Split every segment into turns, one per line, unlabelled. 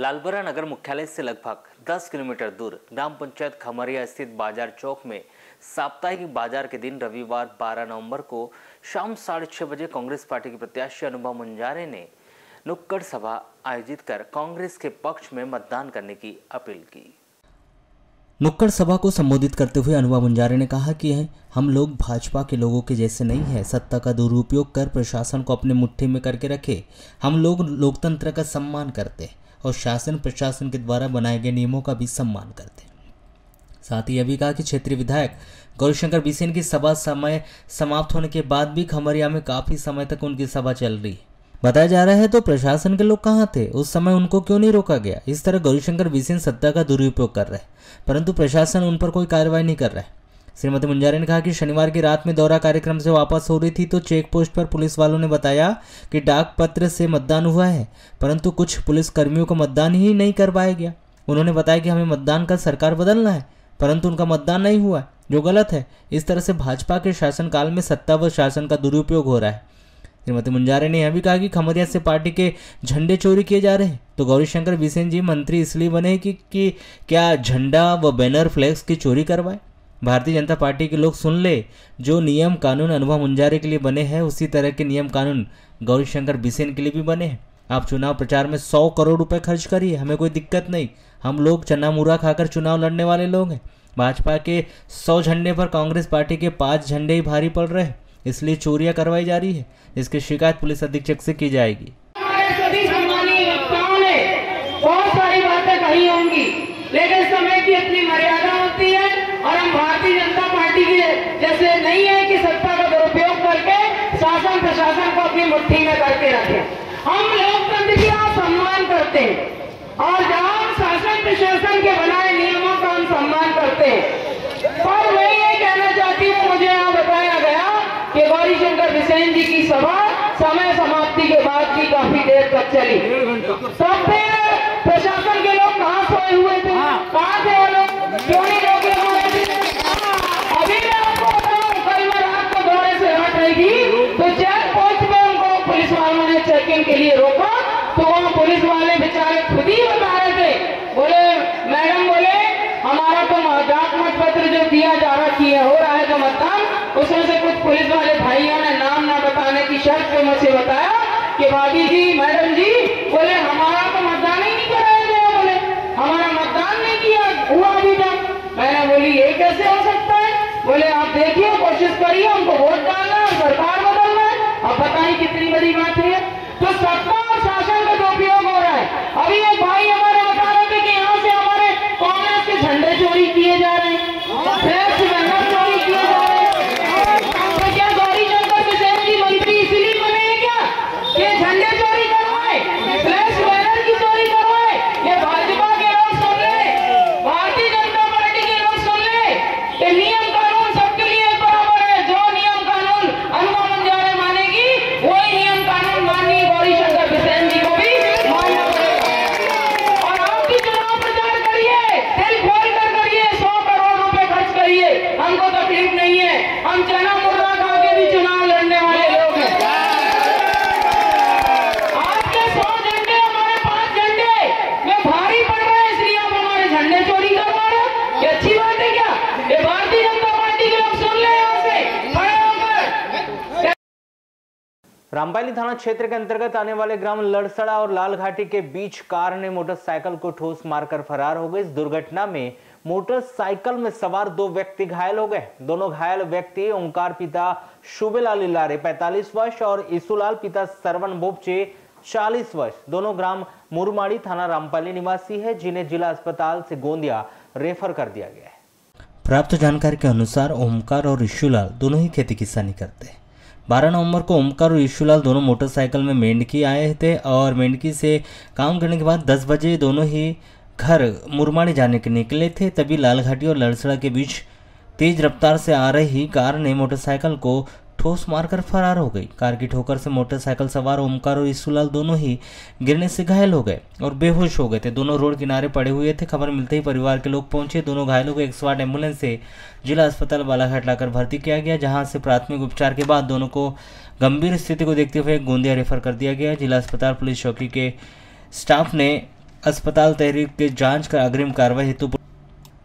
लालबरा नगर मुख्यालय से लगभग 10 किलोमीटर दूर ग्राम पंचायत खमरिया स्थित बाज़ार चौक में साप्ताहिक बाज़ार के दिन रविवार 12 नवंबर को शाम साढ़े छह बजे कांग्रेस पार्टी के प्रत्याशी अनुभव मुंजारे ने नुक्कड़ सभा आयोजित कर कांग्रेस के पक्ष में मतदान करने की अपील की।
नुक्कड़ सभा को संबोधित करते हुए अनुभव मुंजारे ने कहा कि हम लोग भाजपा के लोगों के जैसे नहीं है। सत्ता का दुरुपयोग कर प्रशासन को अपने मुट्ठी में करके रखे। हम लोग लोकतंत्र का सम्मान करते हैं। और शासन प्रशासन के द्वारा बनाए गए नियमों का भी सम्मान करते हैं। साथ ही यह भी कहा कि क्षेत्रीय विधायक गौरीशंकर बिसेन की सभा समय समाप्त होने के बाद भी खमरिया में काफ़ी समय तक उनकी सभा चल रही है। बताया जा रहा है तो प्रशासन के लोग कहाँ थे? उस समय उनको क्यों नहीं रोका गया? इस तरह गौरीशंकर बिसेन सत्ता का दुरुपयोग कर रहे हैं, परंतु प्रशासन उन पर कोई कार्रवाई नहीं कर रहा है। श्रीमती मुंजारे ने कहा कि शनिवार की रात में दौरा कार्यक्रम से वापस हो रही थी तो चेक पोस्ट पर पुलिस वालों ने बताया कि डाक पत्र से मतदान हुआ है परंतु कुछ पुलिस कर्मियों को मतदान ही नहीं करवाया गया। उन्होंने बताया कि हमें मतदान कर सरकार बदलना है परंतु उनका मतदान नहीं हुआ जो गलत है। इस तरह से भाजपा के शासनकाल में सत्ता व शासन का दुरुपयोग हो रहा है। श्रीमती मुंजारे ने यह भी कहा कि खमरिया से पार्टी के झंडे चोरी किए जा रहे हैं तो गौरीशंकर बिसेन जी मंत्री इसलिए बने कि, कि क्या झंडा व बैनर फ्लैग्स की चोरी करवाए? भारतीय जनता पार्टी के लोग सुन ले, जो नियम कानून अनुभव मुंजारे के लिए बने हैं, उसी तरह के नियम कानून गौरीशंकर बिसेन के लिए भी बने हैं। आप चुनाव प्रचार में सौ करोड़ रुपए खर्च करिए, हमें कोई दिक्कत नहीं। हम लोग चना मुरा खाकर चुनाव लड़ने वाले लोग हैं। भाजपा के सौ झंडे पर कांग्रेस पार्टी के पाँच झंडे ही भारी पड़ रहे हैं। इसलिए चोरियाँ करवाई जा रही है। इसकी शिकायत पुलिस अधीक्षक से की जाएगी।
बहुत सारी बातें कही होंगी, लेकिन समय की अपनी मर्यादा होती है और हम भारतीय जनता पार्टी के जैसे नहीं है कि सत्ता का दुरुपयोग करके शासन प्रशासन को अपनी मुट्ठी में करके रखे। हम लोकतंत्र का सम्मान करते हैं और जहाँ शासन प्रशासन के बनाए नियमों का हम सम्मान करते हैं। पर मैं ये कहना चाहती हूँ मुझे यहाँ बताया गया कि गौरी शंकर बिसेन जी की सभा समय समाप्ति के बाद की काफ़ी देर तक चली। तो फिर प्रशासन के लोग कहाँ सोए हुए थे? कहाँ थे वो लोग? क्यों ने के लिए रोका। तो वहाँ पुलिस वाले बेचारे खुद ही बता रहे थे। बोले, मैडम, बोले, हमारा तो डाक मत पत्र जो दिया जा रहा, किया हो रहा है जो मतदान उसमें से कुछ पुलिस वाले भाइयों ने नाम ना बताने की शर्त पे मुझे बताया कि भाभी जी, मैडम जी, बोले, हमारा तो मतदान ही नहीं कराया गया, बोले। हमारा मतदान नहीं किया, हुआ अभी तक मैंने बोली, ये कैसे हो सकता है? बोले, आप देखिए, कोशिश करिए, हमको वोट डालना सरकार बदलना है। अब बताइए कितनी बड़ी बात है। सत्ता और शासन का दुरुपयोग हो रहा है। अभी एक भाई
रामपाली थाना क्षेत्र के अंतर्गत आने वाले ग्राम लड़सड़ा और लाल घाटी के बीच कार ने मोटरसाइकिल को ठोस मारकर फरार हो गई। इस दुर्घटना में मोटरसाइकिल में सवार दो व्यक्ति घायल हो गए। दोनों घायल व्यक्ति ओंकार पिता शुभेलाल इलारे 45 वर्ष, और ईसुलाल पिता सरवन बोपचे 40 वर्ष। दोनों ग्राम मुरमाड़ी थाना रामपाली निवासी है, जिन्हें जिला अस्पताल से गोंदिया रेफर कर दिया गया है।
प्राप्त जानकारी के अनुसार ओमकार और ईशुलाल दोनों ही खेती किसानी करते हैं। बारह नवंबर को ओमकार और यशुलाल दोनों मोटरसाइकिल में मेंढकी आए थे और मेंढकी से काम करने के बाद 10 बजे दोनों ही घर मुरमाड़ी जाने के निकले थे। तभी लालघाटी और लड़सड़ा के बीच तेज रफ्तार से आ रही कार ने मोटरसाइकिल को ठोस मारकर फरार हो गई। कार की ठोकर से मोटरसाइकिल सवार ओमकार और ईसुलाल दोनों ही गिरने से घायल हो गए और बेहोश हो गए थे। दोनों रोड किनारे पड़े हुए थे। खबर मिलते ही परिवार के लोग पहुँचे। दोनों घायलों को एक स्वाट एंबुलेंस से जिला अस्पताल बालाघाट लाकर भर्ती किया गया, जहाँ से प्राथमिक उपचार के बाद दोनों को गंभीर स्थिति को देखते हुए गोंदिया रेफर कर दिया गया। जिला अस्पताल पुलिस चौकी के स्टाफ ने अस्पताल तहरीर के जाँच कर अग्रिम कार्रवाई हेतु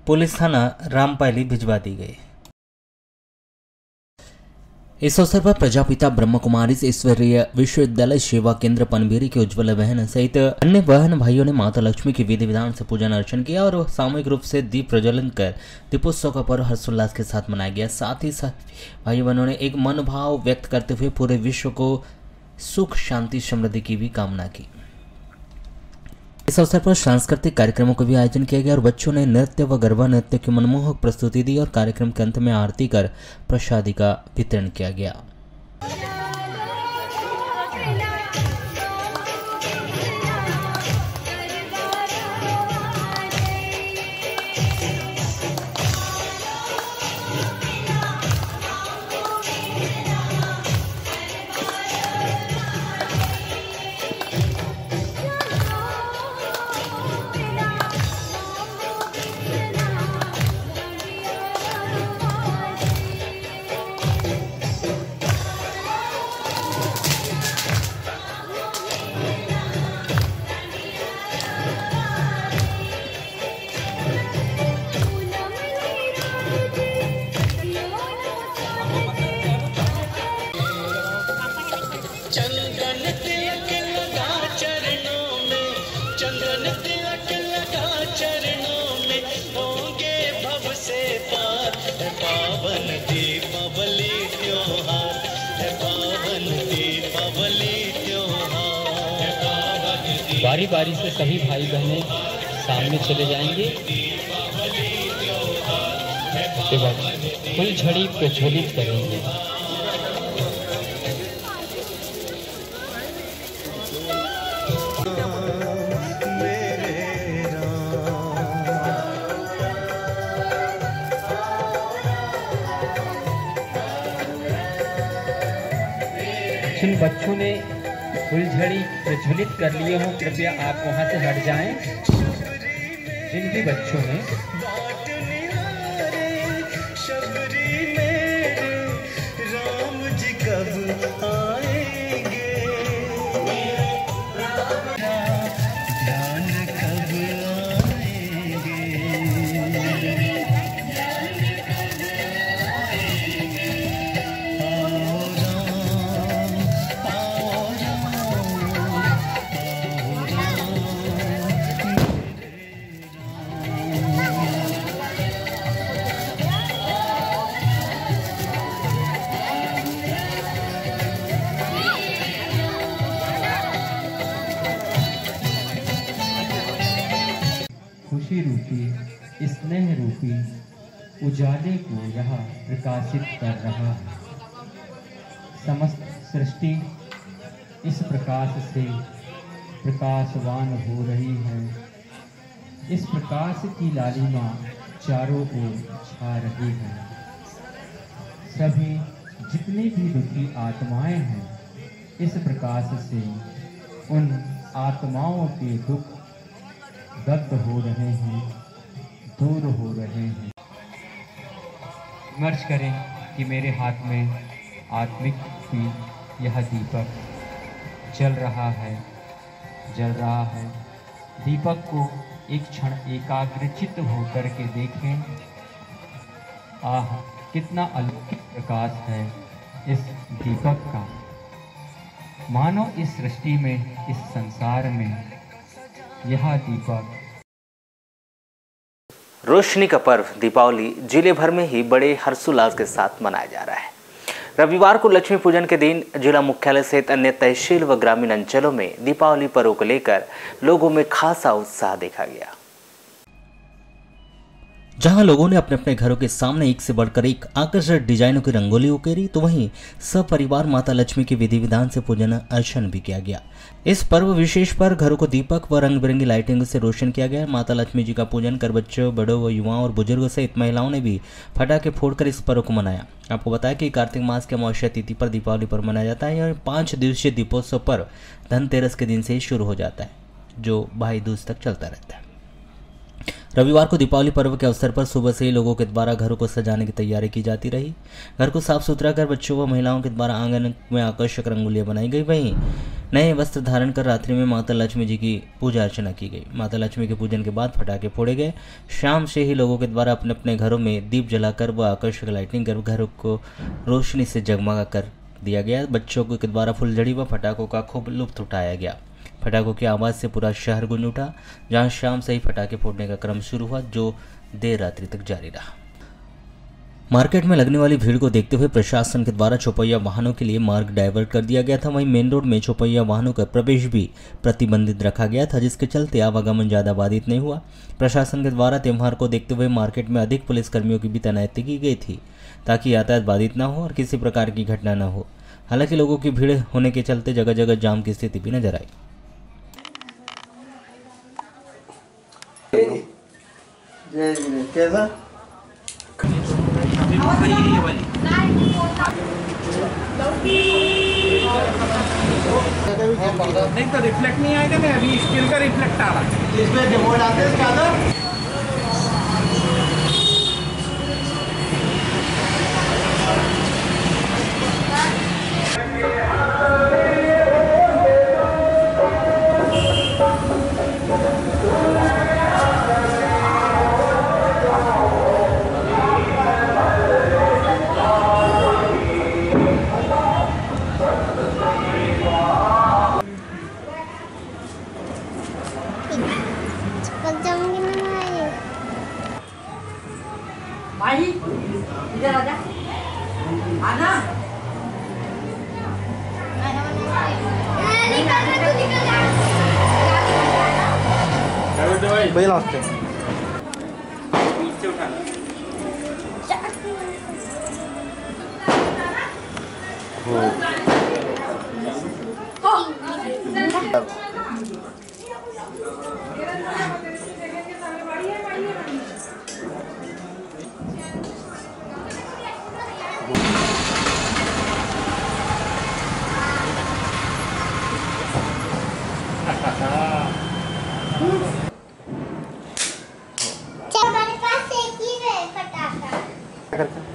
पुलिस थाना रामपाली भिजवा दी गई। इस अवसर पर प्रजापिता ब्रह्म कुमारी ईश्वरीय विश्वविद्यालय सेवा केंद्र पनबेरी के उज्ज्वल बहन सहित अन्य बहन भाइयों ने माता लक्ष्मी की विधि विधान से पूजन अर्चन किया और सामूहिक रूप से दीप प्रज्वलन कर दीपोत्सव का पर्व हर्षोल्लास के साथ मनाया गया। साथ ही भाई बहनों ने एक मनोभाव व्यक्त करते हुए पूरे विश्व को सुख, शांति, समृद्धि की भी कामना की। इस अवसर पर सांस्कृतिक कार्यक्रमों का भी आयोजन किया गया और बच्चों ने नृत्य व गरबा नृत्य की मनमोहक प्रस्तुति दी और कार्यक्रम के अंत में आरती कर प्रसादी का वितरण किया गया।
बारी बारी से सभी भाई बहनें सामने चले जाएँगे। फुल झड़ी प्रज्वलित करेंगे। जिन बच्चों ने फुलझड़ी प्रज्वलित कर लिए हो, कृपया आप वहाँ से हट जाएँ। जिन भी बच्चों ने रूपी स्नेह रूपी उजाले को यह प्रकाशित कर रहा है। समस्त सृष्टि इस प्रकाश से प्रकाशवान हो रही है। इस प्रकाश की लालिमा चारों ओर छा रही है। सभी जितने भी दुखी आत्माएँ हैं, इस प्रकाश से उन आत्माओं के दुख दग्ध हो रहे हैं, दूर हो रहे हैं। मर्ज करें कि मेरे हाथ में आत्मिक की यह दीपक जल रहा है, जल रहा है। दीपक को एक क्षण एकाग्रचित होकर के देखें। आह, कितना अलौकिक प्रकाश है इस दीपक का। मानो इस सृष्टि में, इस संसार में यह दीपक
रोशनी का पर्व दीपावली ज़िले भर में ही बड़े हर्षोल्लास के साथ मनाया जा रहा है। रविवार को लक्ष्मी पूजन के दिन जिला मुख्यालय सहित अन्य तहसील व ग्रामीण अंचलों में दीपावली पर्व को लेकर लोगों में खासा उत्साह देखा गया।
जहाँ लोगों ने अपने अपने घरों के सामने एक से बढ़कर एक आकर्षक डिजाइनों की रंगोली उकेरी तो वहीं सपरिवार माता लक्ष्मी के विधि विधान से पूजन, अर्चन भी किया गया। इस पर्व विशेष पर घरों को दीपक व रंग बिरंगी लाइटिंग से रोशन किया गया। माता लक्ष्मी जी का पूजन कर बच्चों, बड़ों व युवाओं और बुज़ुर्गों सहित महिलाओं ने भी फटाखे फोड़कर इस पर्व को मनाया। आपको बताया कि कार्तिक मास के अमावस्या तिथि पर दीपावली पर्व मनाया जाता है। और पाँच दिवसीय दीपोत्सव पर्व धनतेरस के दिन से शुरू हो जाता है, जो भाई दूज तक चलता रहता है। रविवार को दीपावली पर्व के अवसर पर सुबह से ही लोगों के द्वारा घरों को सजाने की तैयारी की जाती रही। घर को साफ़ सुथरा कर बच्चों व महिलाओं के द्वारा आँगन में आकर्षक रंगोलियाँ बनाई गई। वहीं नए वस्त्र धारण कर रात्रि में माता लक्ष्मी जी की पूजा अर्चना की गई। माता लक्ष्मी के पूजन के बाद पटाखे फोड़े गए। शाम से ही लोगों के द्वारा अपने अपने घरों में दीप जलाकर व आकर्षक लाइटिंग कर घरों को रोशनी से जगमगा कर दिया गया। बच्चों के द्वारा फुलझड़ी व फटाखों का खूब लुत्फ उठाया गया। पटाखों की आवाज़ से पूरा शहर गुंज उठा जहाँ शाम से ही पटाखे फोड़ने का क्रम शुरू हुआ, जो देर रात्रि तक जारी रहा। मार्केट में लगने वाली भीड़ को देखते हुए प्रशासन के द्वारा चौपहिया वाहनों के लिए मार्ग डाइवर्ट कर दिया गया था। वहीं मेन रोड में चौपहिया वाहनों का प्रवेश भी प्रतिबंधित रखा गया था, जिसके चलते आवागमन ज़्यादा बाधित नहीं हुआ। प्रशासन के द्वारा त्यौहार को देखते हुए मार्केट में अधिक पुलिसकर्मियों की भी तैनाती की गई थी, ताकि यातायात बाधित न हो और किसी प्रकार की घटना न हो। हालाँकि लोगों की भीड़ होने के चलते जगह जगह जाम की स्थिति भी नज़र आई।
नहीं तो रिफ्लेक्ट नहीं आएगा ना अभी स्किल का रिफ्लेक्ट आ रहा है
इसमें डिमोट आते हैं
भाई
इधर आजा आना.
निकल रहा तू निकल जा
भैया नमस्ते
चल हमारे पास एक ही है पटाखा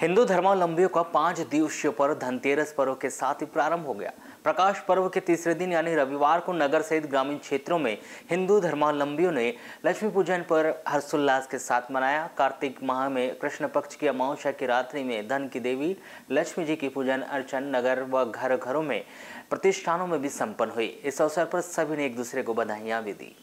हिंदू धर्मावलंबियों का पाँच दिवसीय पर्व धनतेरस पर्व के साथ ही प्रारंभ हो गया। प्रकाश पर्व के तीसरे दिन यानी रविवार को नगर सहित ग्रामीण क्षेत्रों में हिंदू धर्मावलंबियों ने लक्ष्मी पूजन पर हर्षोल्लास के साथ मनाया। कार्तिक माह में कृष्ण पक्ष की अमावस्या की रात्रि में धन की देवी लक्ष्मी जी की पूजन अर्चन नगर व घर घरों में प्रतिष्ठानों में भी संपन्न हुई। इस अवसर पर सभी ने एक दूसरे को बधाइयाँ भी दी।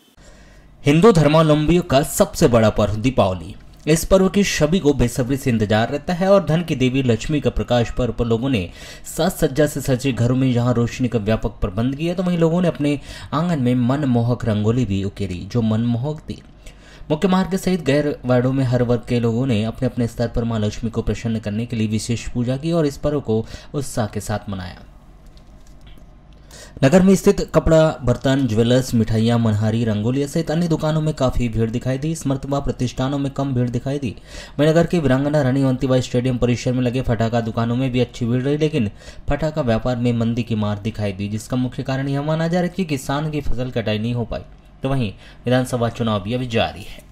हिंदू धर्मावलंबियों का सबसे बड़ा पर्व दीपावली। इस पर्व की सभी को बेसब्री से इंतज़ार रहता है और धन की देवी लक्ष्मी का प्रकाश पर्व पर लोगों ने साज सज्जा से सजे घरों में जहाँ रोशनी का व्यापक प्रबंध किया तो वहीं लोगों ने अपने आँगन में मनमोहक रंगोली भी उकेरी, जो मनमोहक थी। मुख्य मार्ग सहित गैर वार्डों में हर वर्ग के लोगों ने अपने अपने स्तर पर माँ लक्ष्मी को प्रसन्न करने के लिए विशेष पूजा की और इस पर्व को उत्साह के साथ मनाया। नगर में स्थित कपड़ा बर्तन, ज्वेलर्स, मिठाइयाँ, मनहारी रंगोलिया सहित अन्य दुकानों में काफ़ी भीड़ दिखाई दी। इस मर्तबा प्रतिष्ठानों में कम भीड़ दिखाई दी। नगर के वीरांगना रानी अवंतीबाई स्टेडियम परिसर में लगे फटाखा दुकानों में भी अच्छी भीड़ रही, लेकिन फटाखा व्यापार में मंदी की मार दिखाई दी, जिसका मुख्य कारण यह माना जा रहा है कि किसान की फ़सल कटाई नहीं हो पाई। तो वहीं विधानसभा चुनाव भी अभी जारी है।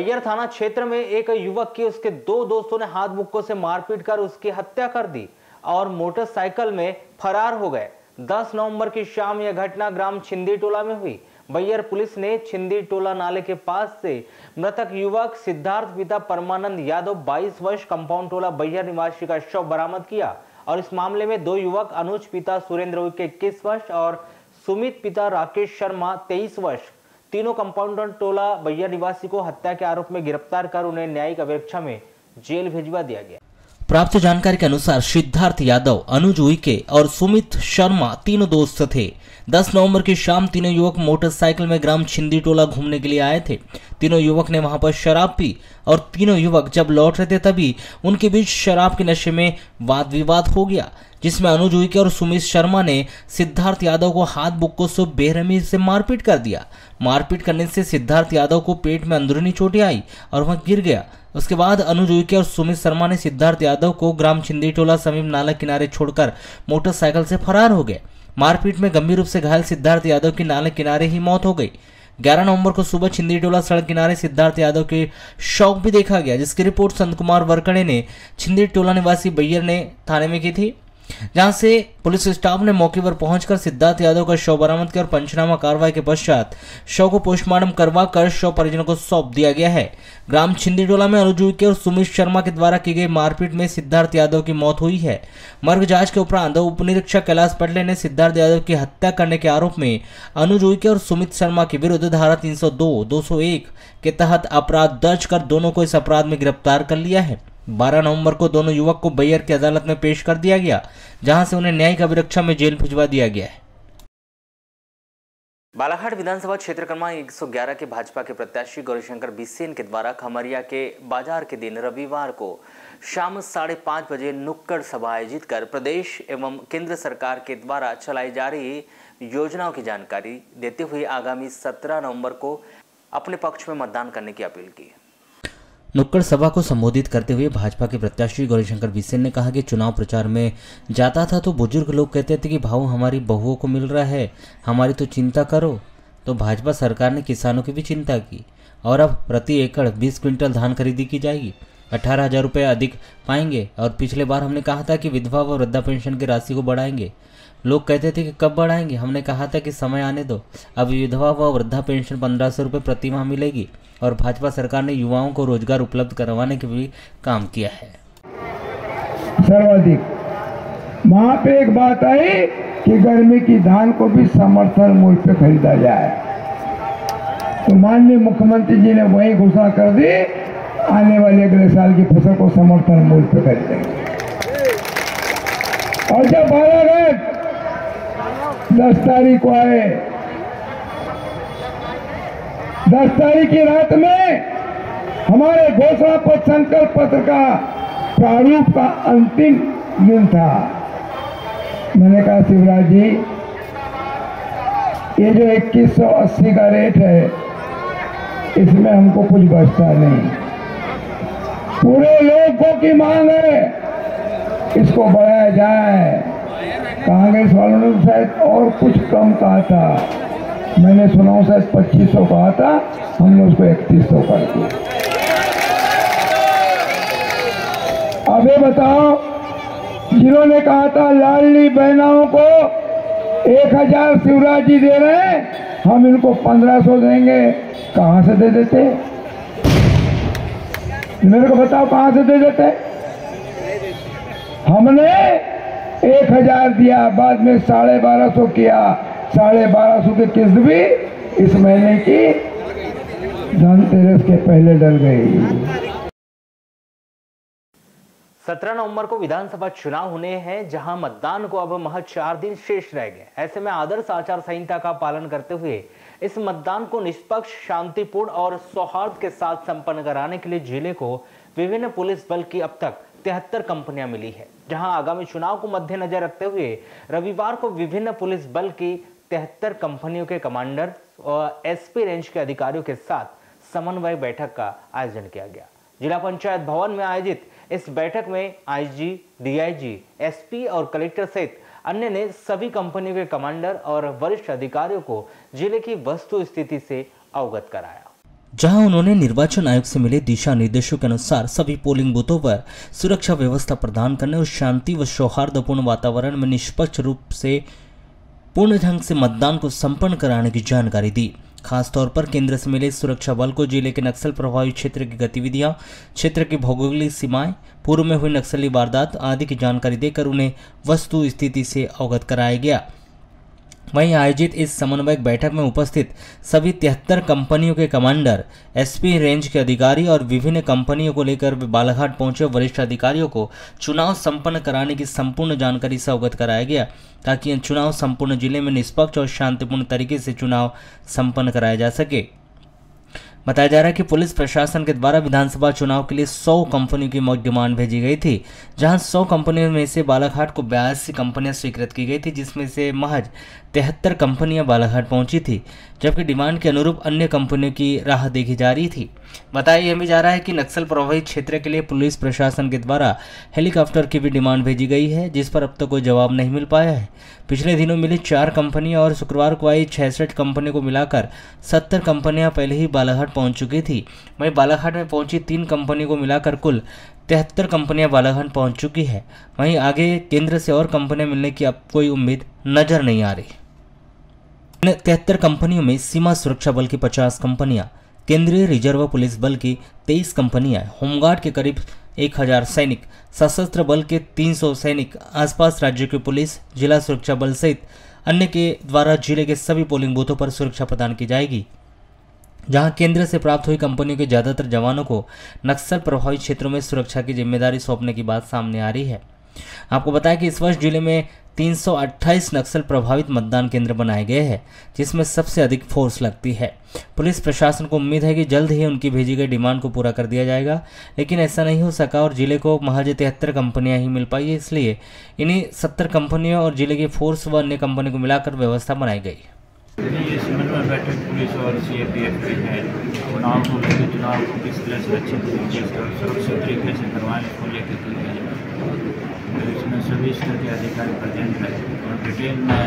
मैयर थाना क्षेत्र में एक युवक की उसके दो दोस्तों ने हाथ मुक्कों से मारपीट कर उसकी हत्या कर दी और मोटरसाइकिल में फरार हो गए। 10 नवंबर की शाम यह घटना ग्राम छिंदी टोला में हुई। बैयर पुलिस ने छिंदी टोला नाले के पास से मृतक युवक सिद्धार्थ पिता परमानंद यादव 22 वर्ष, कंपाउंड टोला बैयर निवासी का शव बरामद किया और इस मामले में दो युवक, अनुज पिता सुरेंद्र के इक्कीस वर्ष और सुमित पिता राकेश शर्मा तेईस वर्ष। तीनों कंपाउंडर टोला बैया निवासी को हत्या के आरोप में गिरफ़्तार कर उन्हें न्यायिक अपेक्षा में जेल भेजवा दिया गया।
प्राप्त जानकारी के अनुसार सिद्धार्थ यादव, अनुज उइके और सुमित शर्मा तीनों दोस्त थे। 10 नवंबर की शाम तीनों युवक मोटरसाइकिल में ग्राम छिंदी टोला घूमने के लिए आए थे। तीनों युवक ने वहाँ पर शराब पी और तीनों युवक जब लौट रहे थे तभी उनके बीच शराब के नशे में वाद विवाद हो गया, जिसमें अनुज उइके और सुमित शर्मा ने सिद्धार्थ यादव को हाथ बुक्कों से बेरहमी से मारपीट कर दिया। मारपीट करने से सिद्धार्थ यादव को पेट में अंदरूनी चोटें आई और वह गिर गया। उसके बाद अनुज उइके और सुमित शर्मा ने सिद्धार्थ यादव को ग्राम छिंदी टोला समीप नाला किनारे छोड़कर मोटरसाइकिल से फरार हो गए। मारपीट में गंभीर रूप से घायल सिद्धार्थ यादव की नाले किनारे ही मौत हो गई। 11 नवंबर को सुबह छिंदी टोला सड़क किनारे सिद्धार्थ यादव के शौक भी देखा गया, जिसकी रिपोर्ट संत कुमार वरकड़े ने छिंदी टोला निवासी बैयर ने थाने में की थी। जहाँ से पुलिस स्टाफ ने मौके पर पहुंचकर सिद्धार्थ यादव का शव बरामद कर पंचनामा कार्रवाई के पश्चात शव को पोस्टमार्टम करवा कर शव परिजनों को सौंप दिया गया है। ग्राम छिंदीटोला में अनुज के और सुमित शर्मा के द्वारा की गई मारपीट में सिद्धार्थ यादव की मौत हुई है। मर्ग जाँच के उपरांत उप निरीक्षक कैलाश पटले ने सिद्धार्थ यादव की हत्या करने के आरोप में अनुज के और सुमित शर्मा के विरुद्ध धारा तीन सौ के तहत अपराध दर्ज कर दोनों को इस अपराध में गिरफ़्तार कर लिया है। 12 नवंबर को दोनों युवक को बैयर की अदालत में पेश कर दिया गया, जहाँ से उन्हें न्यायिक अभिरक्षा में जेल भिजवा दिया गया है।
बालाघाट विधानसभा क्षेत्र क्रमांक 111 के भाजपा के प्रत्याशी गौरीशंकर बिसेन के द्वारा खमरिया के बाज़ार के दिन रविवार को शाम साढ़े पाँच बजे नुक्कड़ सभा आयोजित कर प्रदेश एवं केंद्र सरकार के द्वारा चलाई जा रही योजनाओं की जानकारी देते हुए आगामी 17 नवंबर को अपने पक्ष में मतदान करने की अपील की।
नुक्कड़ सभा को संबोधित करते हुए भाजपा के प्रत्याशी गौरीशंकर बिसेन ने कहा कि चुनाव प्रचार में जाता था तो बुज़ुर्ग लोग कहते थे कि भाव हमारी बहुओं को मिल रहा है, हमारी तो चिंता करो। तो भाजपा सरकार ने किसानों की भी चिंता की और अब प्रति एकड़ 20 क्विंटल धान खरीदी की जाएगी। अठारह हज़ार रुपये अधिक पाएँगे और पिछले बार हमने कहा था कि विधवा व वृद्धा पेंशन की राशि को बढ़ाएँगे। लोग कहते थे कि कब बढ़ाएँगे? हमने कहा था कि समय आने दो। अब विधवा व वृद्धा पेंशन पंद्रह सौ रुपये प्रति माह मिलेगी और भाजपा सरकार ने युवाओं को रोज़गार उपलब्ध करवाने के भी काम किया है।
सर्वाधिक। वहाँ पे एक बात आई कि गर्मी की धान को भी समर्थन मूल्य पे खरीदा जाए। तो माननीय मुख्यमंत्री जी ने वही घोषणा कर दी, आने वाले अगले साल की फ़सल को समर्थन मूल्य पे खरीदेंगे। और जब बालाघाट दस तारीख को आए। दस तारीख की रात में हमारे घोषणा पत्र, संकल्प पत्र का प्रारूप का अंतिम दिन था। मैंने कहा, शिवराज जी, ये जो 2180 का रेट है, इसमें हमको कुछ बचता नहीं। पूरे लोगों की मांग है, इसको बढ़ाया जाए। कांग्रेस वालों ने शायद और कुछ कम कहा था। मैंने सुना शायद पच्चीस सौ कहा था, हमने उसको इकतीस सौ कर दिया। अब ये बताओ, जिन्होंने कहा था लाडली बहनाओं को एक हज़ार शिवराज जी दे रहे हैं, हम इनको पंद्रह सौ देंगे। कहाँ से दे देते? मेरे को बताओ कहाँ से दे देते? हमने एक हज़ार दिया, बाद में साढ़े बारह सौ किया। साढ़े बारह सौ की किस्त भी इस महीने की धनतेरस के पहले डल गई।
सत्रह नवंबर को विधानसभा चुनाव होने हैं, जहाँ मतदान को अब महज चार दिन शेष रह गए ऐसे में आदर्श आचार संहिता का पालन करते हुए इस मतदान को निष्पक्ष, शांतिपूर्ण और सौहार्द के साथ संपन्न कराने के लिए ज़िले को विभिन्न पुलिस बल की अब तक तिहत्तर कंपनियाँ मिली है जहाँ आगामी चुनाव को मद्देनजर रखते हुए रविवार को विभिन्न पुलिस बल की तिहत्तर कंपनियों के कमांडर और एसपी रेंज के अधिकारियों के साथ समन्वय बैठक का आयोजन किया गया। जिला पंचायत भवन में आयोजित इस बैठक में आईजी, डीआईजी, एसपी और कलेक्टर सहित अन्य ने सभी कंपनियों के कमांडर और वरिष्ठ अधिकारियों को ज़िले की वस्तु स्थिति से अवगत कराया।
जहाँ उन्होंने निर्वाचन आयोग से मिले दिशा निर्देशों के अनुसार सभी पोलिंग बूथों पर सुरक्षा व्यवस्था प्रदान करने और शांति व सौहार्दपूर्ण वातावरण में निष्पक्ष रूप से पूर्ण ढंग से मतदान को संपन्न कराने की जानकारी दी। खासतौर पर केंद्र से मिले सुरक्षा बल को ज़िले के नक्सल प्रभावित क्षेत्र की गतिविधियाँ, क्षेत्र की भौगोलिक सीमाएँ, पूर्व में हुई नक्सली वारदात आदि की जानकारी देकर उन्हें वस्तु स्थिति से अवगत कराया गया। वहीं आयोजित इस समन्वयक बैठक में उपस्थित सभी तिहत्तर कंपनियों के कमांडर एसपी रेंज के अधिकारी और विभिन्न कंपनियों को लेकर बालाघाट पहुँचे वरिष्ठ अधिकारियों को चुनाव संपन्न कराने की संपूर्ण जानकारी से अवगत कराया गया, ताकि चुनाव संपूर्ण ज़िले में निष्पक्ष और शांतिपूर्ण तरीके से चुनाव संपन्न कराया जा सके। बताया जा रहा है कि पुलिस प्रशासन के द्वारा विधानसभा चुनाव के लिए 100 कंपनियों की डिमांड भेजी गई थी, जहाँ 100 कंपनियों में से बालाघाट को बयासी कंपनियाँ स्वीकृत की गई थी, जिसमें से महज तिहत्तर कंपनियाँ बालाघाट पहुँची थी, जबकि डिमांड के अनुरूप अन्य कंपनियों की राह देखी जा रही थी। बताया यह भी जा रहा है कि नक्सल प्रभावित क्षेत्र के लिए पुलिस प्रशासन के द्वारा हेलीकॉप्टर की भी डिमांड भेजी गई है, जिस पर अब तक तो कोई जवाब नहीं मिल पाया है। पिछले दिनों मिली चार कंपनियाँ और शुक्रवार को आई छियासठ कंपनियों को मिलाकर सत्तर कंपनियाँ पहले ही बालाघाट पहुँच चुकी थी। वहीं बालाघाट में पहुँची तीन कंपनियों को मिलाकर कुल तिहत्तर कंपनियाँ बालाघाट पहुँच चुकी है। वहीं आगे केंद्र से और कंपनियाँ मिलने की अब कोई उम्मीद नज़र नहीं आ रही। तिहत्तर कंपनियों में सीमा सुरक्षा बल की पचास कंपनियाँ केंद्रीय रिज़र्व पुलिस बल की तेईस कंपनियाँ, होमगार्ड के करीब एक हज़ार सैनिक, सशस्त्र बल के 300 सैनिक, आसपास राज्य की पुलिस, जिला सुरक्षा बल सहित अन्य के द्वारा ज़िले के सभी पोलिंग बूथों पर सुरक्षा प्रदान की जाएगी। जहाँ केंद्र से प्राप्त हुई कंपनियों के ज़्यादातर जवानों को नक्सल प्रभावित क्षेत्रों में सुरक्षा की ज़िम्मेदारी सौंपने की बात सामने आ रही है। आपको बताया कि इस वर्ष ज़िले में 328 नक्सल प्रभावित मतदान केंद्र बनाए गए हैं, जिसमें सबसे अधिक फोर्स लगती है। पुलिस प्रशासन को उम्मीद है कि जल्द ही उनकी भेजी गई डिमांड को पूरा कर दिया जाएगा, लेकिन ऐसा नहीं हो सका और ज़िले को महज तिहत्तर कंपनियाँ ही मिल पाई है इसलिए इन्हीं सत्तर कंपनियों और ज़िले की फोर्स व अन्य कंपनी को मिलाकर व्यवस्था बनाई गई।
ये समन्वय बैठक पुलिस और सी ए पी एफ़ की है। चुनाव को लेकर चुनाव को किस तरह से अच्छे तरीके से और सुरक्षित तरीके से करवाने को लेकर की गई तो इसमें सभी स्तर के अधिकारी प्रेजेंट है और डिटेल में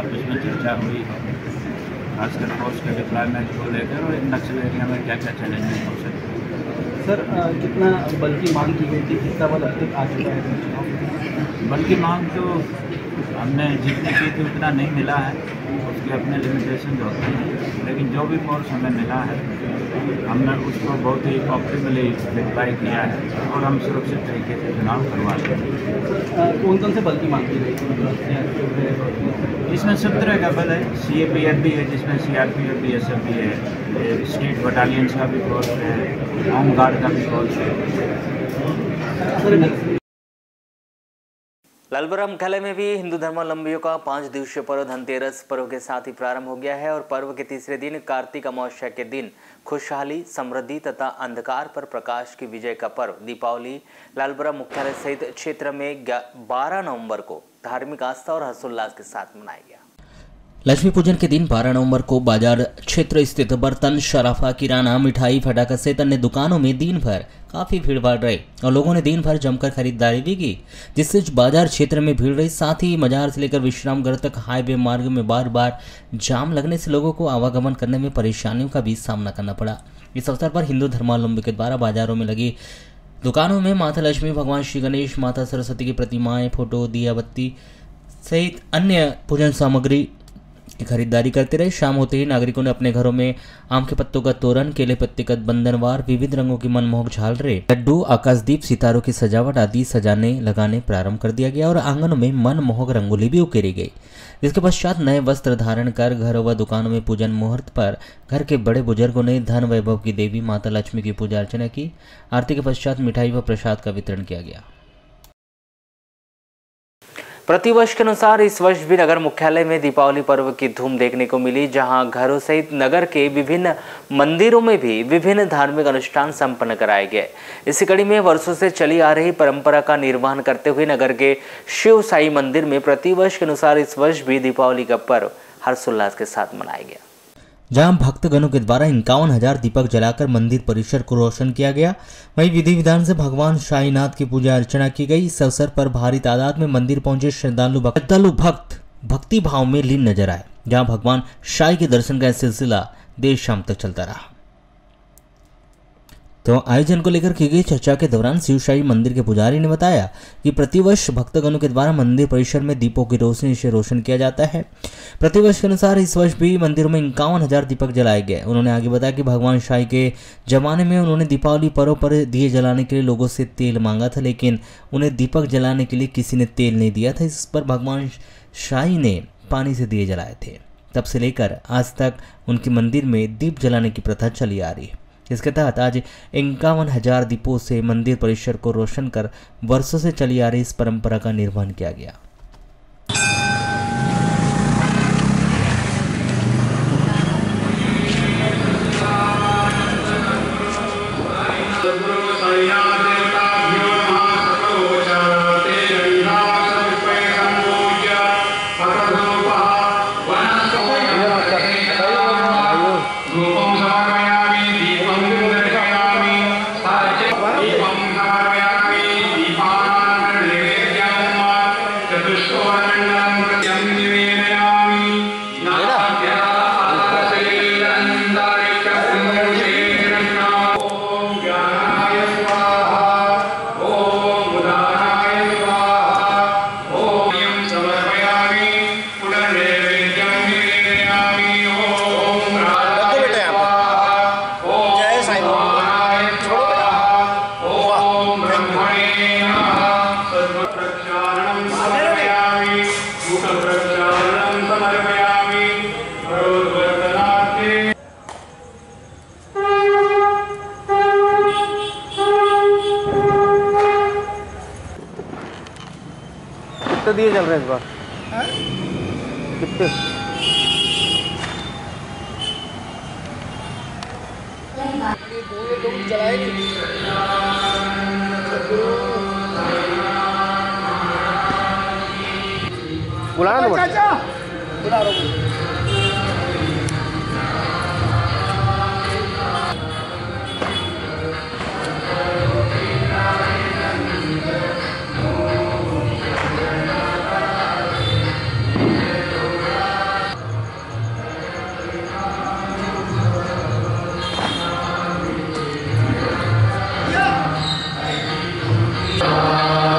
आपस में चर्चा हुई खासकर फोर्स के डिप्लॉयमेंट को लेकर और नक्सल एरिया में क्या क्या चैलेंजेस हो सकते हैं।
सर कितना बल की मांग की गई थी? कितना बल अब तक आ चुका है?
बल की मांग तो हमने जितनी की थी उतना नहीं मिला है। उसके अपने लिमिटेशन जो होते हैं। लेकिन जो भी फोर्स हमें मिला है हमने उसको बहुत ही ऑप्टिमली डिप्लाई किया है और हम सुरक्षित तरीके से चुनाव करवा
हैं। कौन कौन से बल की मांग की
गई? इसमें सब तरह का बल है। सी ए पी एफ़ भी है जिसमें C R P F B S F भी है। स्टेट बटालियंस का भी फोर्स है होम गार्ड का भी फोर्स है।
लालबरा मुख्यालय में भी हिंदू धर्मावलंबियों का पाँच दिवसीय पर्व धनतेरस पर्व के साथ ही प्रारंभ हो गया है और पर्व के तीसरे दिन कार्तिक अमावस्या के दिन खुशहाली, समृद्धि तथा अंधकार पर प्रकाश की विजय का पर्व, दीपावली। लालबरा मुख्यालय सहित क्षेत्र में 12 नवंबर को धार्मिक आस्था और हर्षोल्लास के साथ मनाया गया।
लक्ष्मी पूजन के दिन 12 नवंबर को बाज़ार क्षेत्र स्थित बर्तन, शराफा, किराना, मिठाई फटाखा सहित अन्य दुकानों में दिन भर काफ़ी भीड़ भाड़ रही और लोगों ने दिन भर जमकर खरीदारी भी की, जिससे बाज़ार क्षेत्र में भीड़ रही। साथ ही मजार से लेकर विश्राम घर तक हाईवे मार्ग में बार बार जाम लगने से लोगों को आवागमन करने में परेशानियों का भी सामना करना पड़ा। इस अवसर पर हिंदू धर्मावलंबी के द्वारा बाजारों में लगी दुकानों में माता लक्ष्मी, भगवान श्री गणेश, माता सरस्वती की प्रतिमाएँ, फ़ोटो दिया बत्ती सहित अन्य पूजन सामग्री की खरीदारी करते रहे। शाम होते ही नागरिकों ने अपने घरों में आम के पत्तों का तोरण, केले पत्ते का बंधनवार, विविध रंगों की मनमोहक झालरे लड्डू, आकाशदीप, सितारों की सजावट आदि सजाने, लगाने प्रारंभ कर दिया गया और आँगन में मनमोहक रंगोली भी उकेरी गई। जिसके पश्चात नए वस्त्र धारण कर घरों व दुकानों में पूजन मुहूर्त पर घर के बड़े बुज़ुर्गों ने धन वैभव की देवी माता लक्ष्मी की पूजा अर्चना की। आरती के पश्चात मिठाई व प्रसाद का वितरण किया गया।
प्रतिवर्ष के अनुसार इस वर्ष भी नगर मुख्यालय में दीपावली पर्व की धूम देखने को मिली, जहाँ घरों सहित नगर के विभिन्न मंदिरों में भी विभिन्न धार्मिक अनुष्ठान संपन्न कराए गए। इसी कड़ी में वर्षों से चली आ रही परंपरा का निर्वहन करते हुए नगर के शिव साई मंदिर में प्रतिवर्ष के अनुसार इस वर्ष भी दीपावली का पर्व हर्षोल्लास के साथ मनाया गया।
जहाँ भक्तगणों के द्वारा इक्यावन हज़ार दीपक जलाकर मंदिर परिसर को रोशन किया गया। वहीं विधि विधान से भगवान शाहीनाथ की पूजा अर्चना की गई। इस अवसर पर भारी तादाद में मंदिर पहुँचे श्रद्धालु श्रद्धालु भक्त भक्ति भाव में लीन नज़र आए, जहाँ भगवान शाही के दर्शन का सिलसिला देर शाम तक चलता रहा।
तो आयोजन को लेकर की गई चर्चा के दौरान शिवशाही मंदिर के पुजारी ने बताया कि प्रतिवर्ष भक्तगणों के द्वारा मंदिर परिसर में दीपों की रोशनी से रोशन किया जाता है। प्रतिवर्ष के अनुसार इस वर्ष भी मंदिरों में इक्यावन हज़ार दीपक जलाए गए। उन्होंने आगे बताया कि भगवान शाही के जमाने में उन्होंने दीपावली पर्व पर दिए जलाने के लिए लोगों से तेल मांगा था, लेकिन उन्हें दीपक जलाने के लिए किसी ने तेल नहीं दिया था, इस पर भगवान शाही ने पानी से दिए जलाए थे। तब से लेकर आज तक उनके मंदिर में दीप जलाने की प्रथा चली आ रही है। इसके तहत आज इक्यावन हज़ार दीपों से मंदिर परिसर को रोशन कर वर्षों से चली आ रही इस परंपरा का निर्वहन किया गया।
कितने दिए चल रहे हैं इस बार। कितने? बुला तो
बुला रहा हूँ Amém.